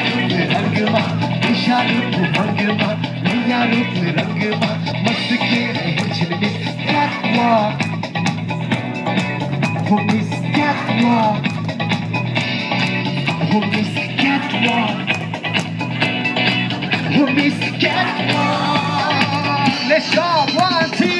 निहारूप रंग मां निशा रूप भंग मां निया रूप रंग मां मस्त के हिचन मिस कैट वॉक वो मिस कैट वॉक वो मिस कैट वॉक वो miss catwalk Let's go, one, two.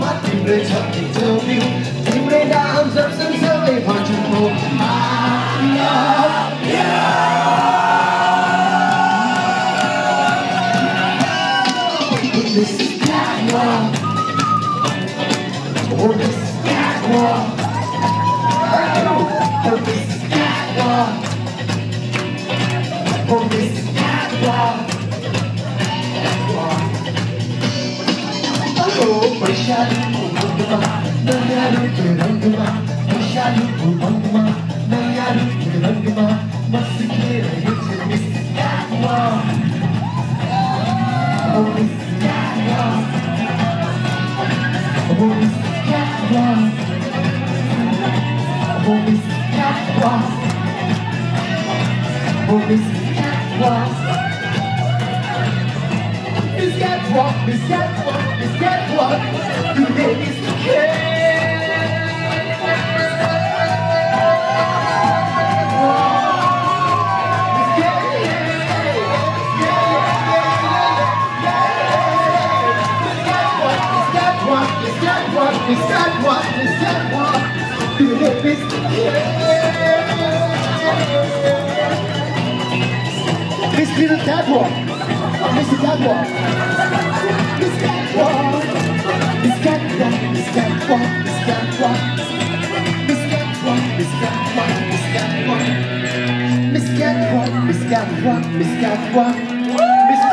mắt tìm nơi chọn tình thương yêu tìm nơi đã ấm dập dẫn rơi vào trong một I love you This is catwalk. Oh, this is catwalk. Oh, this is catwalk. Oh, this Nyaluku Bangma, Miss Gatwa. Miss Gatwa. Miss Gatwa. me step walk, me step walk. Do you live me? Yeah. This little dad walk. This is dad walk. This dad walk. This dad walk. This dad walk. This dad walk. This dad walk. This dad walk. This. Miss Catwalk, Miss Catwalk, Miss Catwalk, Miss